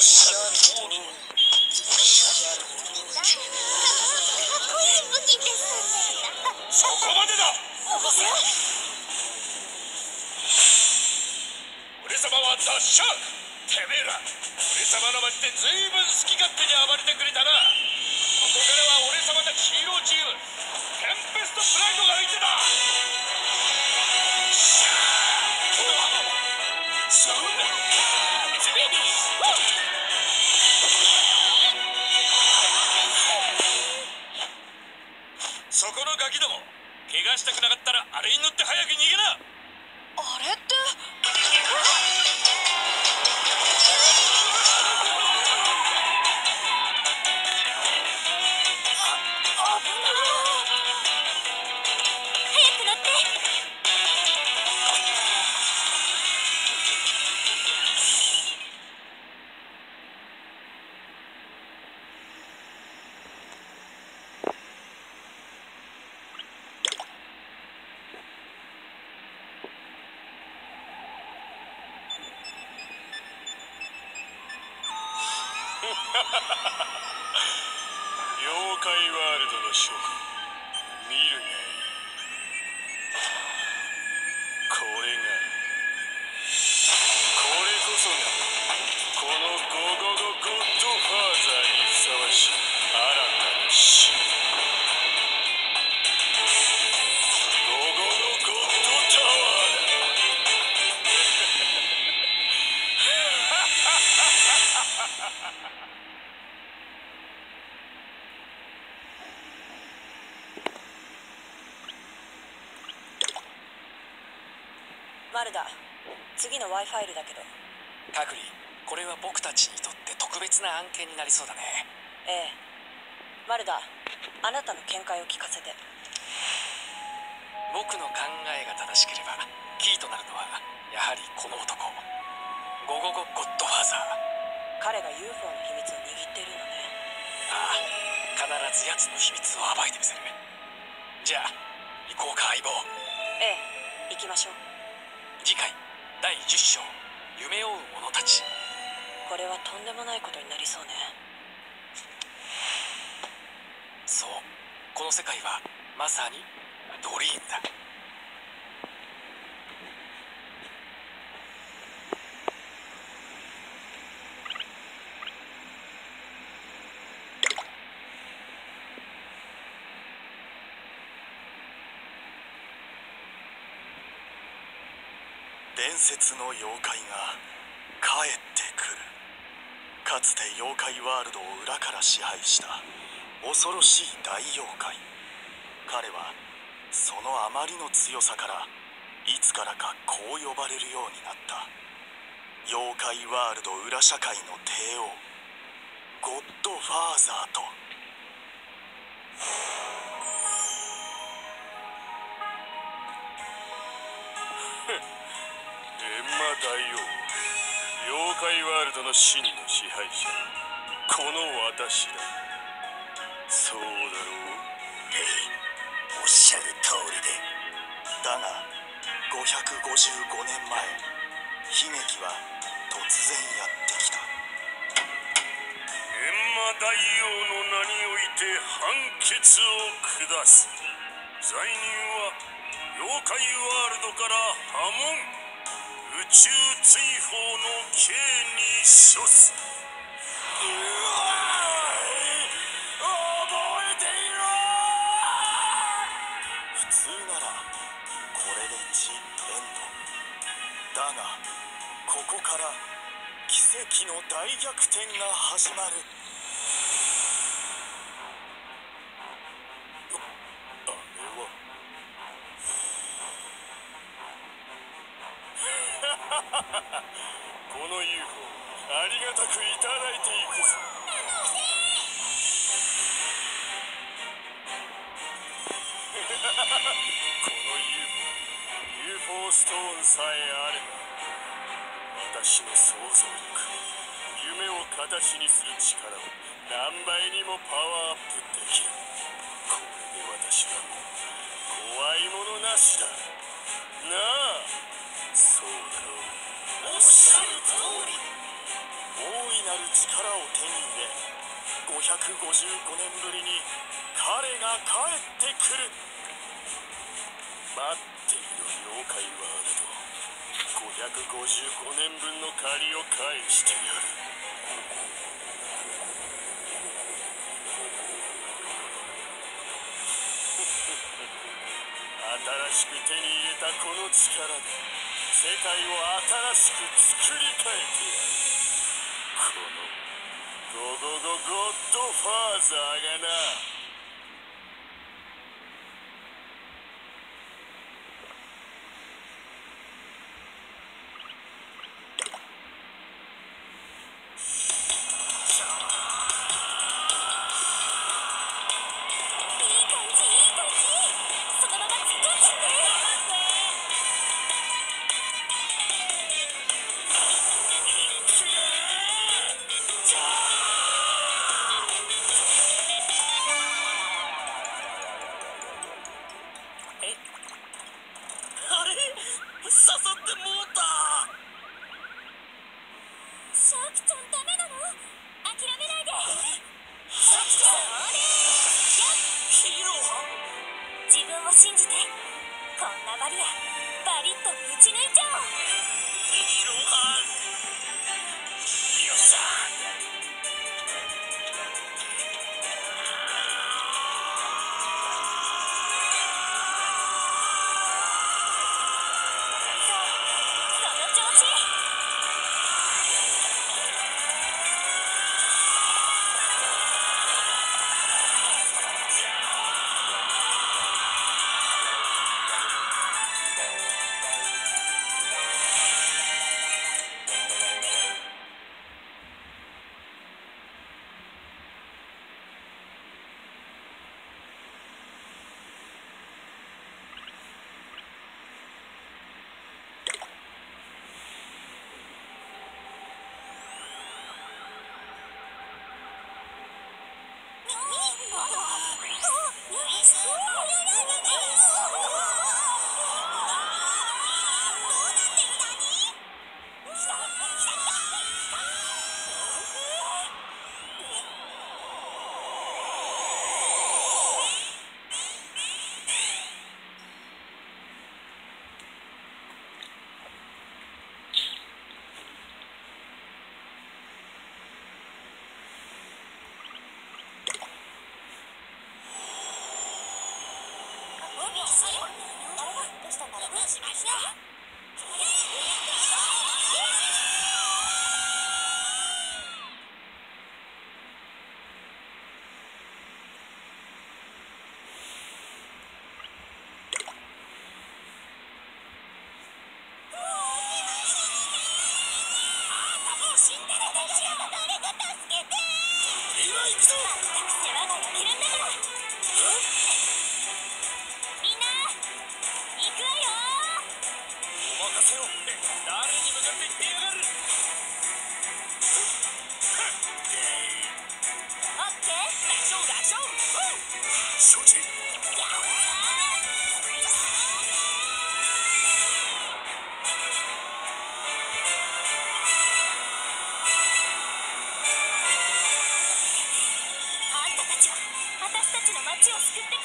シャークてめえら。俺様の町で随分好き勝手に暴れてくれたな。ここからは俺様たちヒーローチームテンペストプライドが相手だ。ガキども怪我したくなかったらあれに乗って早く逃げな。あれって妖怪ワールドの諸君見るがいいこれがこれこそがこのゴゴゴゴッドファーザーにふさわしい新たな使命ゴゴゴゴッドタワーだマルダ次の Y ファイルだけど。カグリこれは僕たちにとって特別な案件になりそうだね。ええ。マルダあなたの見解を聞かせて。僕の考えが正しければキーとなるのはやはりこの男。ゴゴゴゴッドファーザー。彼が UFO の秘密を握っているのね。ああ必ず奴の秘密を暴いてみせる。じゃあ行こうか相棒。ええ行きましょう次回第10章夢追う者たち。これはとんでもないことになりそうね。そう。この世界はまさにドリームだ伝説の妖怪が帰ってくる。かつて妖怪ワールドを裏から支配した恐ろしい大妖怪。彼はそのあまりの強さからいつからかこう呼ばれるようになった。妖怪ワールド裏社会の帝王。ゴッドファーザーと。怪ワールドの真の支配者この私だ。そうだろう？おっしゃる通りで。だが555年前悲劇は突然やってきた。エンマ大王の名において判決を下す。罪人は妖怪ワールドから破門宇宙追放の刑に処す。普通ならこれでジ・エンドだがここから奇跡の大逆転が始まるあれは この UFO ありがたくいただいていくぞ。この UFO UFO ストーンさえあれば私の想像力夢を形にする力を何倍にもパワーアップできる。これで私はもう怖いものなしだ。なあ。そうだ。しゃる通り大いなる力を手に入れ555年ぶりに彼が帰ってくる待っている妖怪ワールド555年分の借りを返してやる 新しく手に入れたこの力で。世界を新しく作り変えてやるこのゴゴゴゴッドファーザーがな。いい感じいい感じ。そのまま突っ込んでって。まし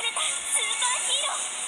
れたスーパーヒーロー。